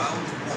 round.